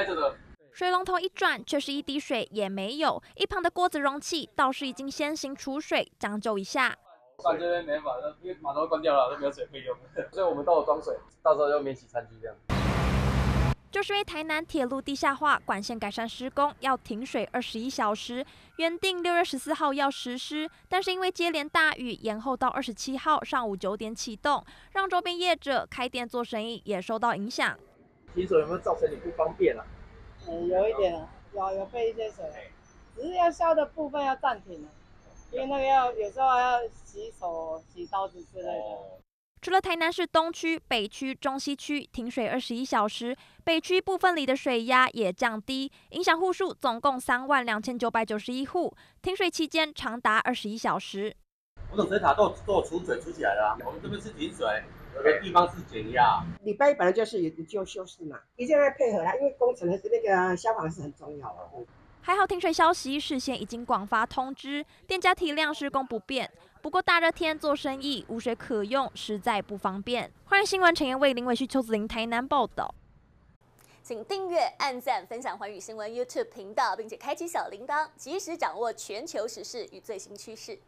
开着的。水龙头一转，却是一滴水也没有。一旁的锅子容器倒是已经先行储水，将就一下。这边没法，因为马桶关掉了，都没有水可以用，所以我们都有装水，到时候就免洗餐具这样。就是因为台南铁路地下化管线改善施工要停水二十一小时，原定六月十四号要实施，但是因为接连大雨，延后到二十七号上午九点启动，让周边业者开店做生意也受到影响。停水有没有造成你不方便啊？嗯，有一点啊，有有备一些水，只是要烧的部分要暂停了，因为那个要有时候还要洗手、洗刀子之类的。除了台南市东区、北区、中西区停水二十一小时，北区部分里的水压也降低，影响户数总共三万两千九百九十一户，停水期间长达二十一小时。我等水塔都都储水储起来了，我们这边是停水，有的地方是减压。礼拜一本来就是有就休息嘛，一定要配合啦，因为工程的那个消防是很重要的。还好停水消息事先已经广发通知，店家体谅施工不便。不过大热天做生意无水可用，实在不方便。欢迎新闻陈彦卫、林伟旭、邱子玲台南报道。请订阅、按赞、分享环宇新闻 YouTube 频道，并且开启小铃铛，及时掌握全球时事与最新趋势。